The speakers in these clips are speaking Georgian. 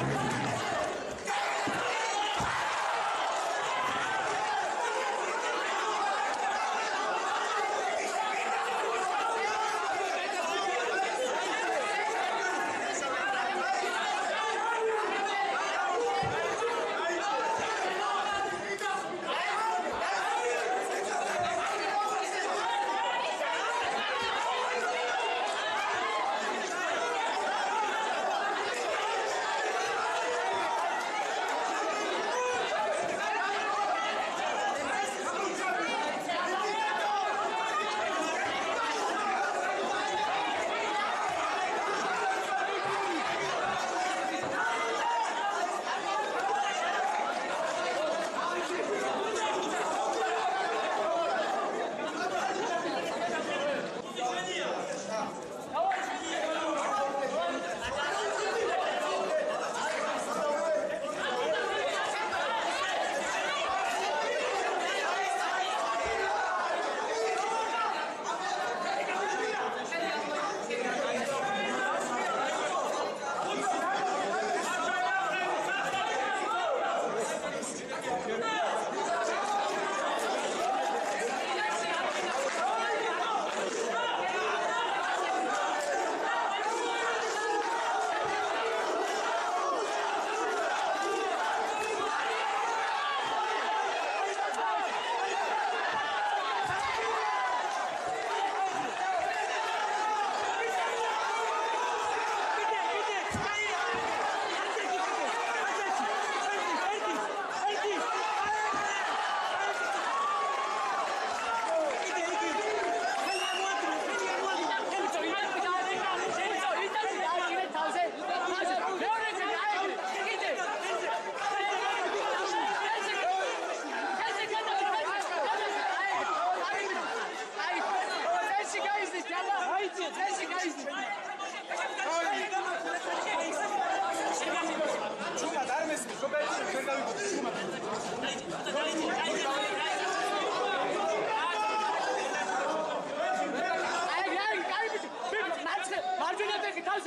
Bye.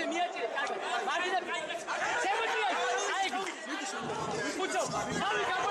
ხუთზე მიაჭირეთ კარგი. მარინა შემოჭრიათ აი ხუთი გავი